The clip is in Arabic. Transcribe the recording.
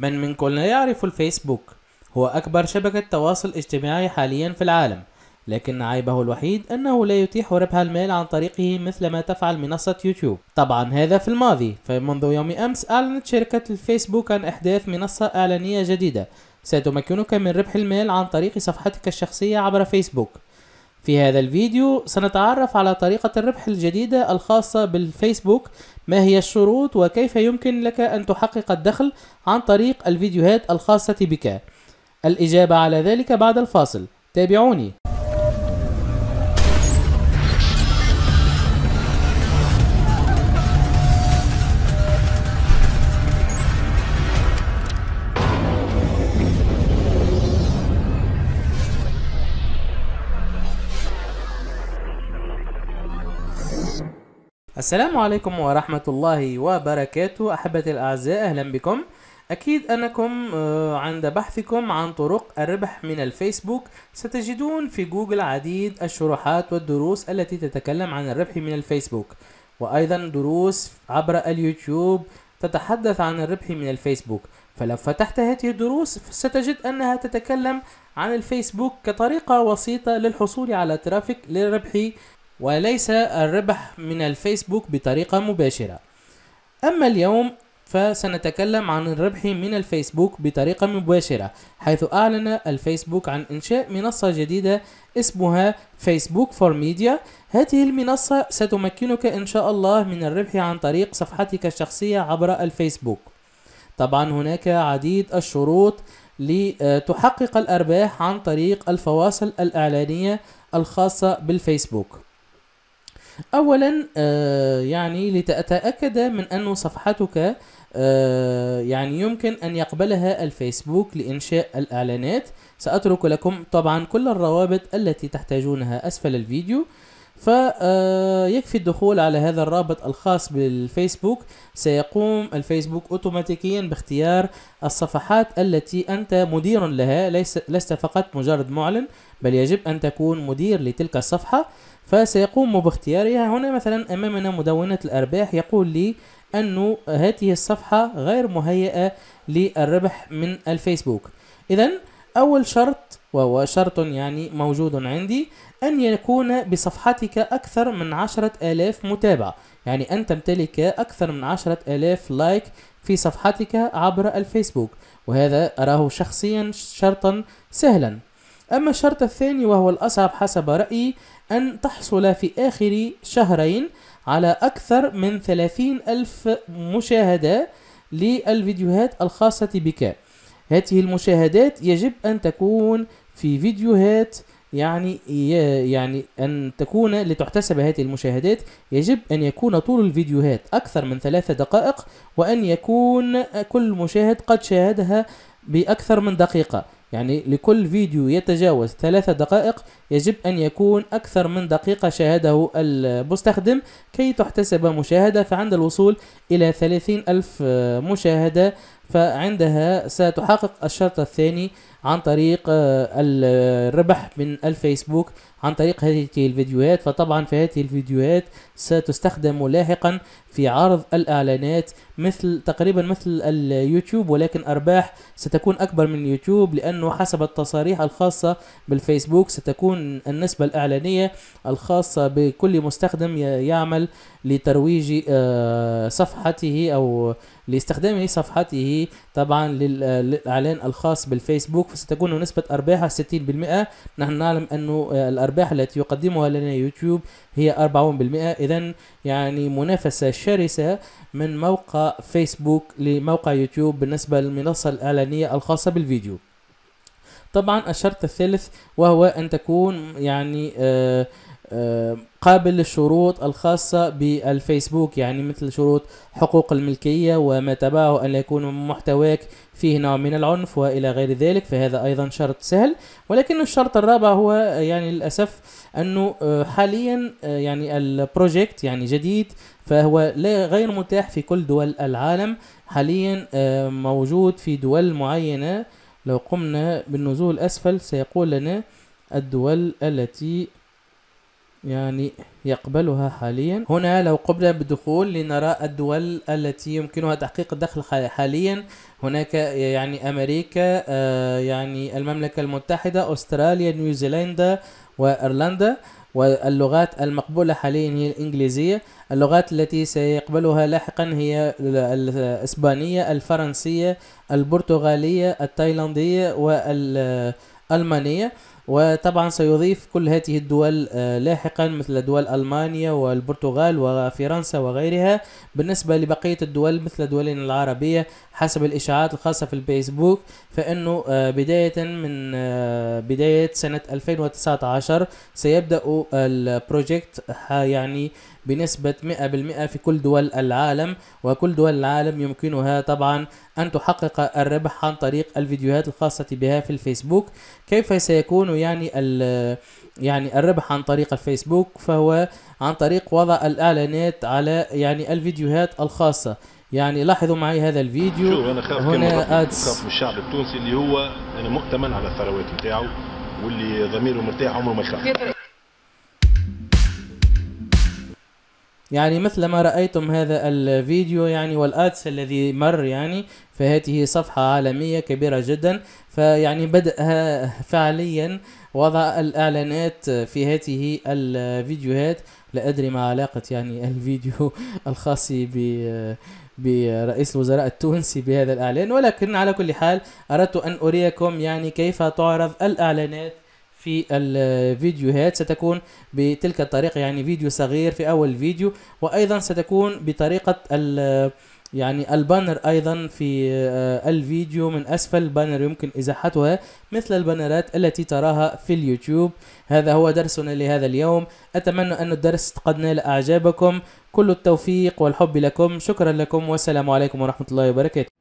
من منكم لا يعرف الفيسبوك. هو أكبر شبكة تواصل اجتماعي حاليا في العالم لكن عيبه الوحيد أنه لا يتيح ربح المال عن طريقه مثل ما تفعل منصة يوتيوب. طبعا هذا في الماضي فمنذ يوم أمس أعلنت شركة الفيسبوك عن إحداث منصة إعلانية جديدة. ستمكنك من ربح المال عن طريق صفحتك الشخصية عبر فيسبوك. في هذا الفيديو سنتعرف على طريقة الربح الجديدة الخاصة بالفيسبوك. ما هي الشروط وكيف يمكن لك أن تحقق الدخل عن طريق الفيديوهات الخاصة بك؟ الإجابة على ذلك بعد الفاصل. تابعوني. السلام عليكم ورحمة الله وبركاته. أحبتي الأعزاء أهلا بكم. أكيد أنكم آه، عند بحثكم عن طرق الربح من الفيسبوك ستجدون في جوجل عديد الشروحات والدروس التي تتكلم عن الربح من الفيسبوك. وأيضا دروس عبر اليوتيوب تتحدث عن الربح من الفيسبوك. فلو فتحت هذه الدروس ستجد أنها تتكلم عن الفيسبوك كطريقة وسيطة للحصول على traffic للربح وليس الربح من الفيسبوك بطريقة مباشرة. أما اليوم فسنتكلم عن الربح من الفيسبوك بطريقة مباشرة حيث أعلن الفيسبوك عن إنشاء منصة جديدة اسمها Facebook for Media. هذه المنصة ستمكنك إن شاء الله من الربح عن طريق صفحتك الشخصية عبر الفيسبوك. طبعا هناك عديد الشروط لتحقق الأرباح عن طريق الفواصل الإعلانية الخاصة بالفيسبوك. اولا آه، يعني لتتاكد من أن صفحتك آه، يعني يمكن أن يقبلها الفيسبوك لإنشاء الإعلانات. سأترك لكم طبعا كل الروابط التي تحتاجونها أسفل الفيديو. فيكفي آه، الدخول على هذا الرابط الخاص بالفيسبوك. سيقوم الفيسبوك اوتوماتيكيا باختيار الصفحات التي أنت مدير لها. ليس لست فقط مجرد معلن بل يجب أن تكون مدير لتلك الصفحة. فسيقوم باختيارها هنا. مثلا أمامنا مدونة الأرباح يقول لي انه هذه الصفحة غير مهيئة للربح من الفيسبوك. اذا أول شرط وهو شرط يعني موجود عندي أن يكون بصفحتك أكثر من عشرة آلاف متابع. يعني أن تمتلك أكثر من عشرة آلاف لايك في صفحتك عبر الفيسبوك. وهذا أراه شخصيا شرطا سهلا. أما الشرط الثاني وهو الأصعب حسب رأيي أن تحصل في آخر شهرين على أكثر من 30 ألف مشاهدة للفيديوهات الخاصة بك. هذه المشاهدات يجب أن تكون في فيديوهات يعني يعني أن تكون لتحتسب هذه المشاهدات يجب أن يكون طول الفيديوهات أكثر من ثلاثة دقائق وأن يكون كل مشاهد قد شاهدها بأكثر من دقيقة. يعني لكل فيديو يتجاوز ثلاثة دقائق يجب أن يكون أكثر من دقيقة شاهده المستخدم كي تحتسب مشاهدة. فعند الوصول إلى 30 ألف مشاهدة فعندها ستحقق الشرط الثاني عن طريق الربح من الفيسبوك عن طريق هذه الفيديوهات. فطبعا في هذه الفيديوهات ستستخدم لاحقا في عرض الإعلانات مثل تقريبا مثل اليوتيوب ولكن أرباح ستكون أكبر من اليوتيوب لأنه حسب التصاريح الخاصة بالفيسبوك ستكون النسبة الإعلانية الخاصة بكل مستخدم يعمل لترويج آه، صفحته أو لاستخدام صفحته طبعا للإعلان الخاص بالفيسبوك فستكون نسبة أرباحها 60% نحن نعلم أنه الأرباح التي يقدمها لنا يوتيوب هي 40% إذا يعني منافسة شرسة من موقع فيسبوك لموقع يوتيوب بالنسبة للمنصة الإعلانية الخاصة بالفيديو. طبعا الشرط الثالث وهو أن تكون يعني آه، قابل للشروط الخاصة بالفيسبوك يعني مثل شروط حقوق الملكية وما تبعه أن يكون محتواك فيه نوع من العنف وإلى غير ذلك فهذا أيضا شرط سهل. ولكن الشرط الرابع هو يعني للأسف أنه آه، حاليا آه، يعني البروجكت يعني جديد فهو لا غير متاح في كل دول العالم. حاليا موجود في دول معينة. لو قمنا بالنزول أسفل سيقول لنا الدول التي يعني يقبلها حاليا. هنا لو قمنا بالدخول لنرى الدول التي يمكنها تحقيق الدخل حاليا. هناك يعني أمريكا آه، يعني المملكة المتحدة أستراليا نيوزيلندا وإيرلندا. واللغات المقبولة حاليا هي الإنجليزية. اللغات التي سيقبلها لاحقا هي الإسبانية الفرنسية البرتغالية التايلاندية والألمانية وطبعا سيضيف كل هذه الدول آه، لاحقا مثل دول ألمانيا والبرتغال وفرنسا وغيرها بالنسبة لبقية الدول مثل دولنا العربية حسب الإشاعات الخاصة في الفيسبوك فإنه آه، بداية من آه، بداية سنة 2019 سيبدأ البروجكت يعني بنسبة 100% في كل دول العالم وكل دول العالم يمكنها طبعا أن تحقق الربح عن طريق الفيديوهات الخاصة بها في الفيسبوك. كيف سيكون يعني يعني الربح عن طريق الفيسبوك فهو عن طريق وضع الإعلانات على يعني الفيديوهات الخاصة. يعني لاحظوا معي هذا الفيديو. شوف أنا خاف هنا ادس خاف من الشعب التونسي اللي هو أنا مؤتمن على الثروات نتاعو واللي ضميره مرتاح عمره ما يخاف يعني مثل ما رأيتم هذا الفيديو يعني والآدس الذي مر يعني فهذه صفحة عالمية كبيرة جدا فيعني بدأ فعليا وضع الإعلانات في هذه الفيديوهات. لا أدري ما علاقة يعني الفيديو الخاص ب برئيس الوزراء التونسي بهذا الإعلان ولكن على كل حال أردت أن أريكم يعني كيف تعرض الإعلانات في الفيديوهات ستكون بتلك الطريقة يعني فيديو صغير في أول فيديو وأيضا ستكون بطريقة يعني ال banner أيضا في آه، الفيديو من أسفل banner يمكن إزاحتها مثل البانرات التي تراها في اليوتيوب. هذا هو درسنا لهذا اليوم. أتمنى أن الدرس قد نال أعجابكم. كل التوفيق والحب لكم. شكرا لكم. والسلام عليكم ورحمة الله وبركاته.